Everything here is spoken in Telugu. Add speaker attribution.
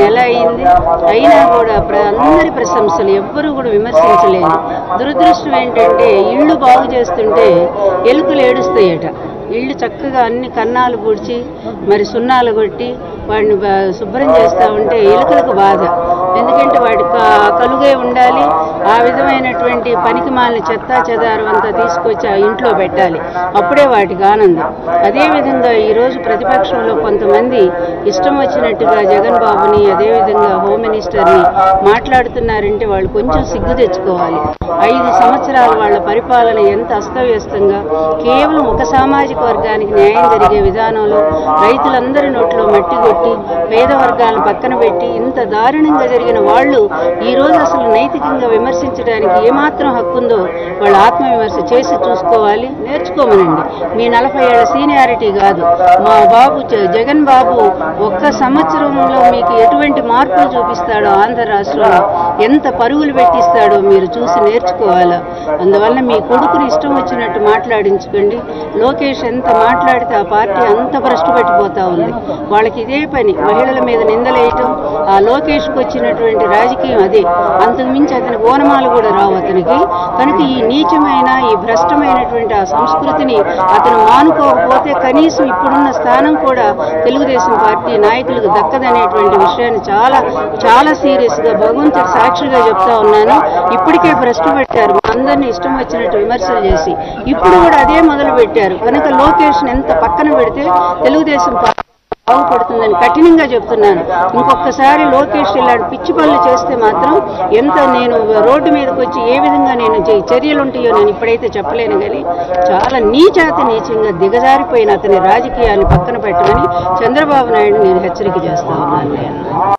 Speaker 1: నెల అయింది. అయినా కూడా అందరి ప్రశంసలు ఎవ్వరూ కూడా విమర్శించలేదు. దురదృష్టం ఏంటంటే ఇళ్ళు బాగు చేస్తుంటే ఎలుకలు ఏడుస్తాయట. ఇళ్ళు చక్కగా అన్ని కన్నాలు పూడ్చి మరి సున్నాలు కొట్టి వాడిని శుభ్రం చేస్తూ ఉంటే ఎలుకలకు బాధ. ఎందుకంటే వాటి కలుగే ఉండాలి ఆ విధమైనటువంటి పనికి మాలిన చెత్త చెదారు అంతా తీసుకొచ్చి ఆ ఇంట్లో పెట్టాలి. అప్పుడే వాటికి ఆనందం. అదేవిధంగా ఈరోజు ప్రతిపక్షంలో కొంతమంది ఇష్టం వచ్చినట్టుగా జగన్ బాబుని అదేవిధంగా మినిస్టర్ని మాట్లాడుతున్నారంటే వాళ్ళు కొంచెం సిగ్గు తెచ్చుకోవాలి. ఐదు సంవత్సరాల వాళ్ళ పరిపాలన ఎంత అస్తవ్యస్తంగా కేవలం ఒక సామాజిక వర్గానికి న్యాయం జరిగే విధానంలో రైతులందరి నోట్లో మట్టి కొట్టి పేద వర్గాలను పక్కన పెట్టి ఇంత దారుణంగా జరిగిన వాళ్ళు ఈ రోజు అసలు నైతికంగా విమర్శించడానికి ఏమాత్రం హక్కు ఉందో వాళ్ళు ఆత్మవిమర్శ చేసి చూసుకోవాలి. నేర్చుకోమనండి. మీ నలభై ఏళ్ళ సీనియారిటీ కాదు. మా బాబు జగన్ బాబు ఒక్క సంవత్సరంలో మీకు ఎటువంటి మార్పులు చూపిస్తారు చూపిస్తాడో ఆంధ్ర రాష్ట్రంలో ఎంత పరుగులు పెట్టిస్తాడో మీరు చూసి నేర్చుకోవాలా? అందువల్ల మీ కొడుకుని ఇష్టం వచ్చినట్టు మాట్లాడించుకోండి. లోకేష్ ఎంత మాట్లాడితే ఆ పార్టీ అంత భ్రష్టు పట్టిపోతా ఉంది. వాళ్ళకి ఇదే పని మహిళల మీద నిందలేయటం ఆ లోకేష్కి వచ్చినటువంటి రాజకీయం అదే. అంతకు మించి అతనికి ఓనమాలు కూడా రావు అతనికి. కనుక ఈ నీచమైన ఈ భ్రష్టమైనటువంటి ఆ సంస్కృతిని అతను మానుకోకపోతే కనీసం ఇప్పుడున్న స్థానం కూడా తెలుగుదేశం పార్టీ నాయకులకు దక్కదనేటువంటి విషయాన్ని చాలా చాలా సీరియస్గా సాక్షిగా చెప్తా ఉన్నాను. ఇప్పటికే భ్రష్టు పెట్టారు. అందరూ అందరినీ ఇష్టం వచ్చినట్టు విమర్శలు చేసి ఇప్పుడు కూడా అదే మొదలు పెట్టారు. కనుక లోకేష్ ఎంత పక్కన పెడితే తెలుగుదేశం బాగుపడుతుందని కఠినంగా చెప్తున్నాను. ఇంకొకసారి లోకేష్ ఇలాంటి పిచ్చి పనులు చేస్తే మాత్రం ఎంత నేను రోడ్డు మీదకి వచ్చి ఏ విధంగా నేను చర్యలు ఉంటాయో నేను ఇప్పుడైతే చెప్పలేను కానీ చాలా నీచాతి నీచంగా దిగజారిపోయిన అతని రాజకీయాన్ని పక్కన పెట్టమని చంద్రబాబు నాయుడు నేను హెచ్చరిక చేస్తా ఉన్నాను.